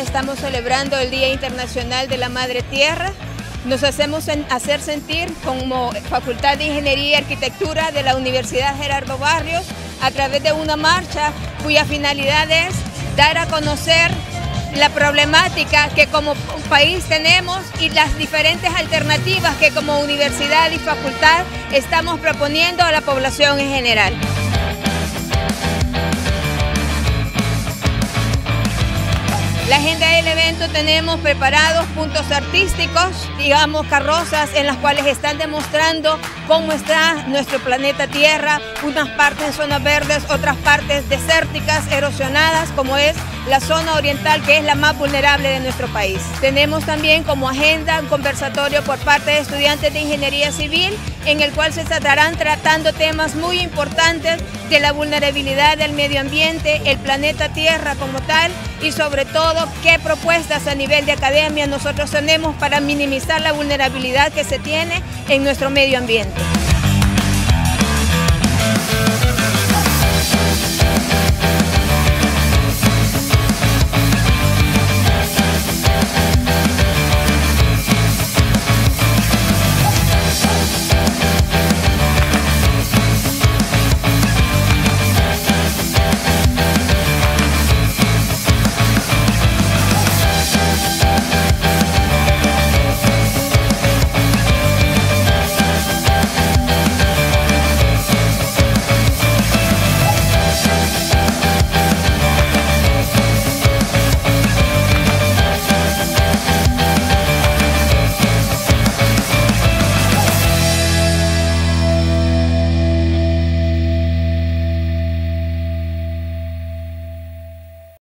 estamos celebrando el Día Internacional de la Madre Tierra. Nos hacemos hacer sentir como Facultad de Ingeniería y Arquitectura de la Universidad Gerardo Barrios a través de una marcha cuya finalidad es dar a conocer la problemática que como país tenemos y las diferentes alternativas que como universidad y facultad estamos proponiendo a la población en general. La agenda del evento tenemos preparados puntos artísticos, digamos carrozas en las cuales están demostrando cómo está nuestro planeta Tierra, unas partes en zonas verdes, otras partes desérticas, erosionadas, como es la zona oriental que es la más vulnerable de nuestro país. Tenemos también como agenda un conversatorio por parte de estudiantes de Ingeniería Civil en el cual se estarán tratando temas muy importantes de la vulnerabilidad del medio ambiente, el planeta Tierra como tal y sobre todo qué propuestas a nivel de academia nosotros tenemos para minimizar la vulnerabilidad que se tiene en nuestro medio ambiente.